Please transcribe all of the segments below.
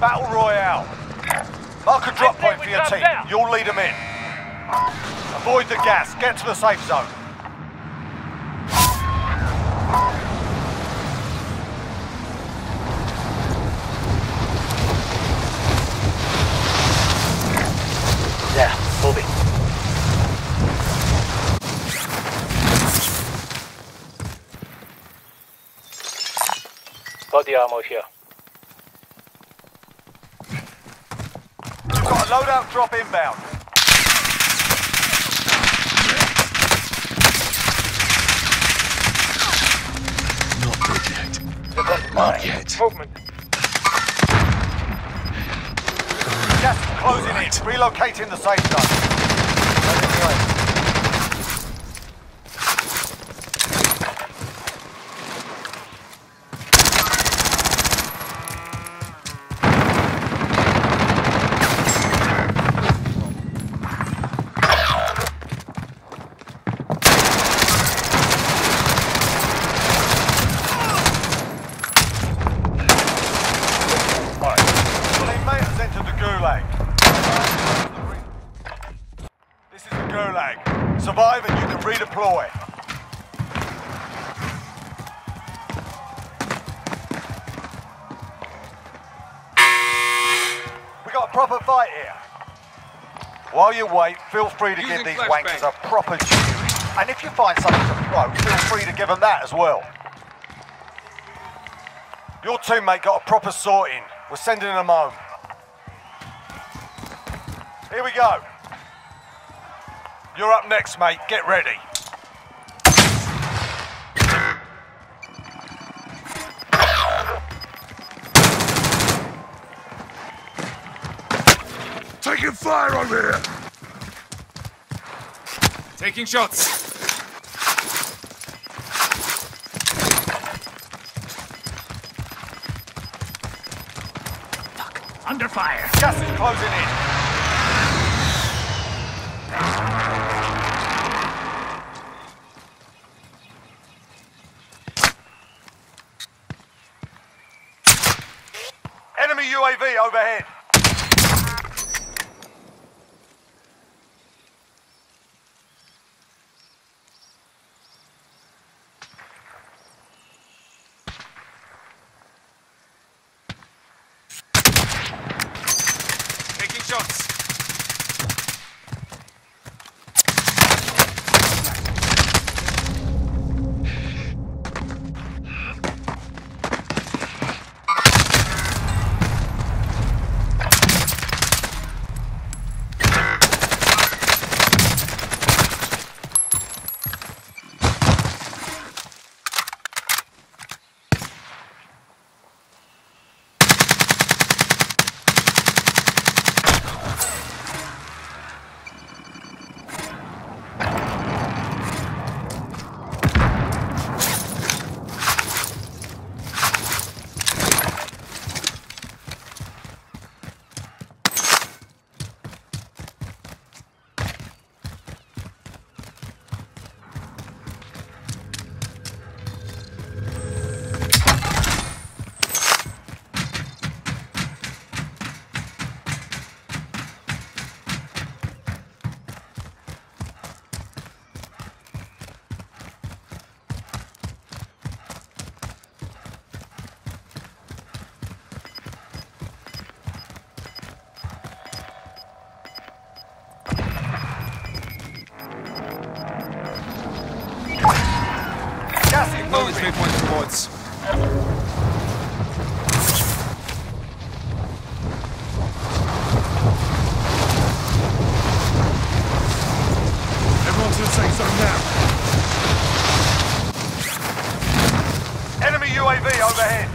battle royale. Mark a drop point for your team. Down. You'll lead them in. Avoid the gas. Get to the safe zone. Yeah, moving. Got the armor here. Loadout drop inbound. Not good yet. Not Not yet. Movement. Gas closing in. Relocating the safe zone. Teammate has entered the Gulag. This is the Gulag. Survive and you can redeploy. We got a proper fight here. While you wait, feel free to give these wankers a proper chew. And if you find something to throw, feel free to give them that as well. Your teammate got a proper sorting. We're sending them home. Here we go. You're up next, mate. Get ready. Taking fire over here! Taking shots. Under fire. Gas is closing in. Enemy UAV overhead. Taking shots. Gas is Knowledge rewards. Everyone to the safe zone now. Enemy UAV overhead.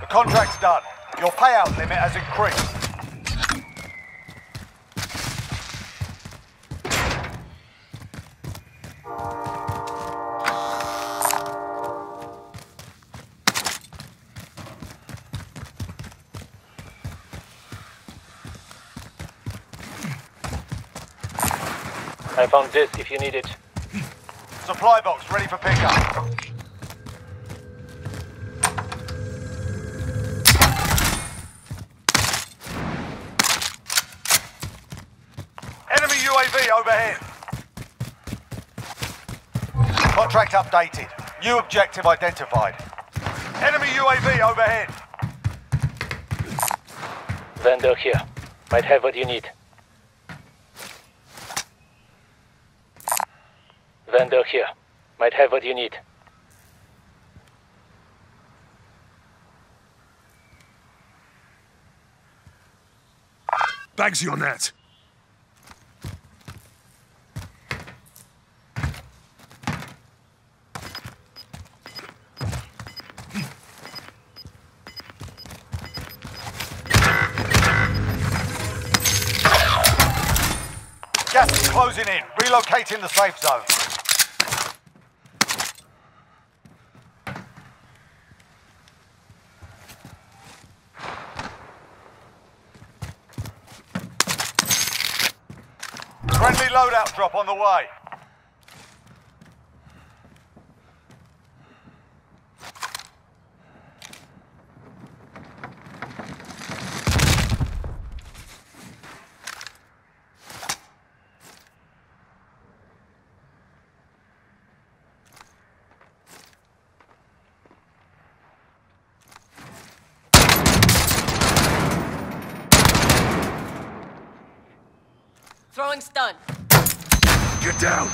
The contract's done. Your payout limit has increased. I found this if you need it. Supply box ready for pickup. Enemy UAV. Contract updated. New objective identified. Enemy UAV overhead. Vendor here. Might have what you need. Vendor here. Might have what you need. Bagsy on that. Closing in. Relocating the safe zone. Friendly loadout drop on the way. Throwing stun. Get down.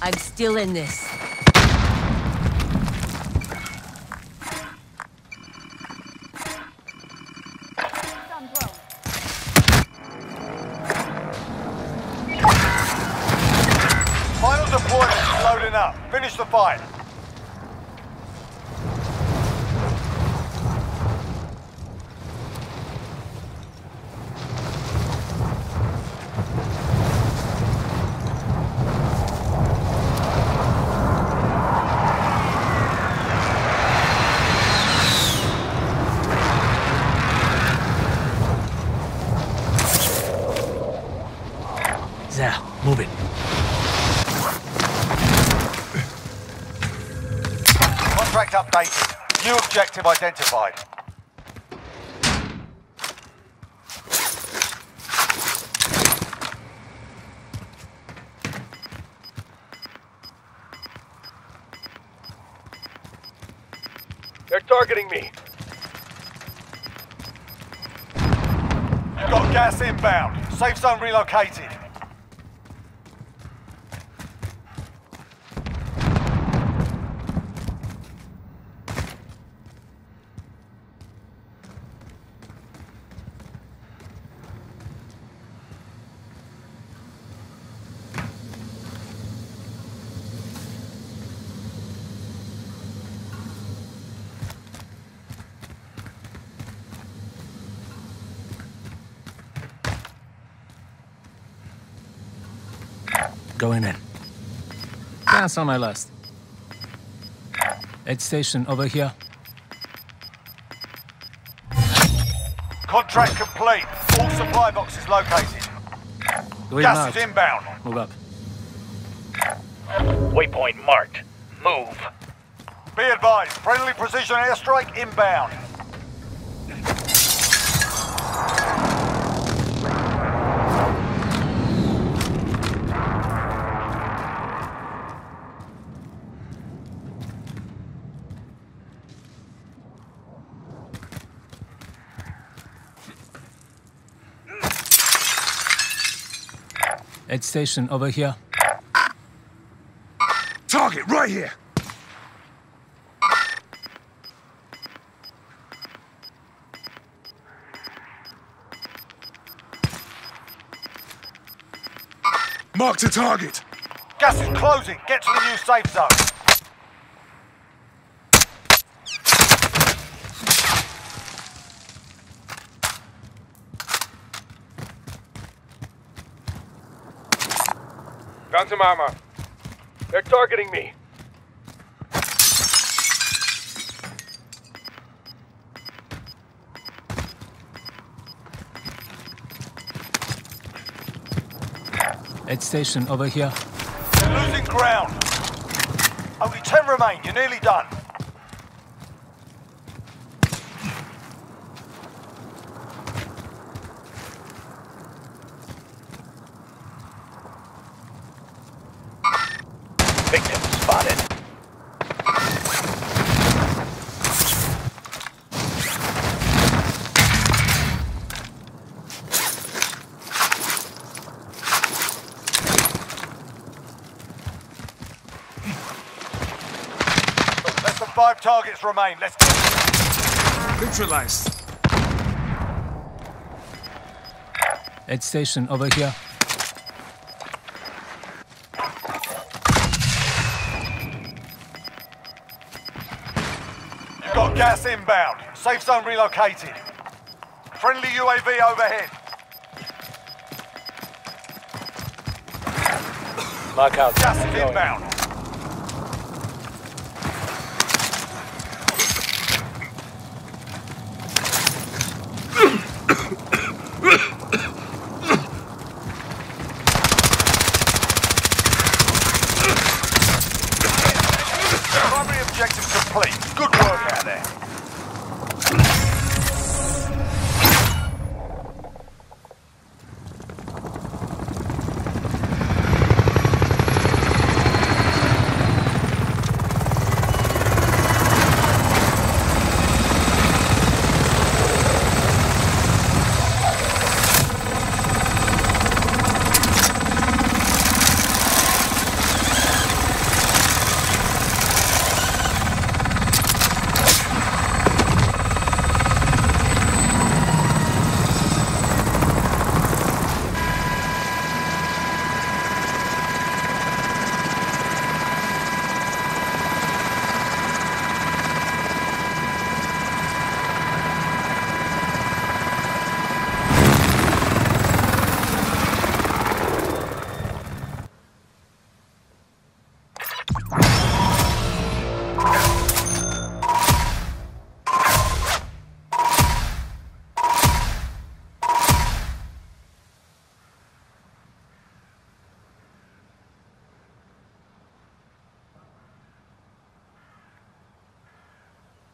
I'm still in this. Finish the fight. There. Move it. Contract updated. New objective identified. They're targeting me. Got gas inbound. Safe zone relocated. Going in. Gas on my list. Aid station over here. Contract complete. All supply boxes located. Going Gas out. is inbound. Move up. Waypoint marked. Move. Be advised, friendly precision airstrike inbound. Aid station over here. Target right here. Mark the target. Gas is closing. Get to the new safe zone. Found some armor. They're targeting me. Aid station over here. You're losing ground. Only ten remain. You're nearly done. Five targets remain. Let's go. Neutralized. Aid station over here. You've got gas inbound. Safe zone relocated. Friendly UAV overhead. Mark out. Gas is Going. inbound.